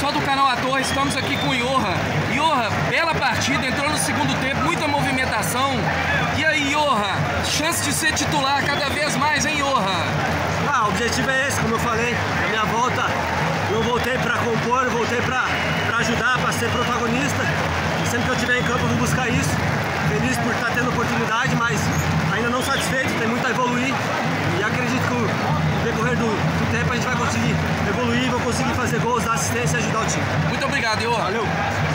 pessoal do canal Ator, estamos aqui com o Iorra. Iorra, bela partida, entrou no segundo tempo, muita movimentação. E aí, Iorra, chance de ser titular cada vez mais, hein, Iorra? Ah, o objetivo é esse, como eu falei, na minha volta não voltei para compor, voltei para ajudar, para ser protagonista. E sempre que eu estiver em campo eu vou buscar isso. Feliz por estar tendo oportunidade, mas ainda não satisfeito, tem muito a evoluir. E acredito que no decorrer do, do tempo a gente vai conseguir conseguir fazer gols, dar assistência e ajudar o time. Muito obrigado, Iorra. Valeu!